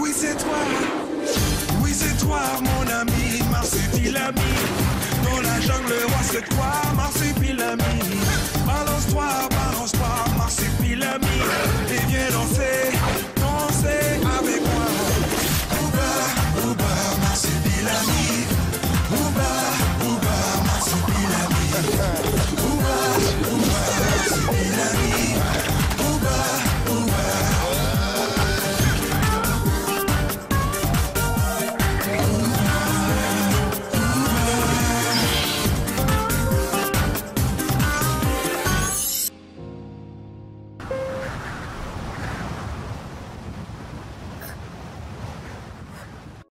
Oui c'est toi, oui c'est toi mon ami, Marsupilami. Dans la jungle, roi c'est toi, Marsupilami. Balance-toi, balance-toi, Marsupilami. Et viens danser, danser avec moi. Ouba, ouba, Marsupilami. Ouba, ouba, Marsupilami.